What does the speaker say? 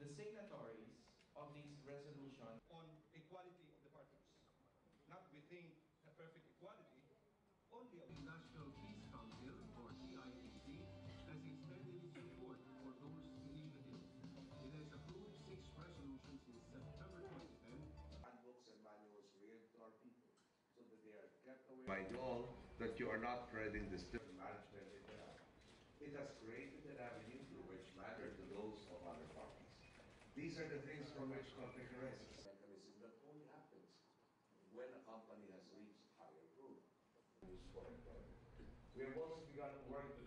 the signatories of this resolution on equality of the partners. Not within a perfect equality, only the National Peace Council, or CIAC, has extended its support for those initiatives. It has approved six resolutions in September 2010. Handbooks and manuals read to our people so that they are kept away. By all that you are not spreading this management. It has created These are the things from which conflict arises. Mechanism that only happens when a company has reached higher approval. For employment. We have also begun to work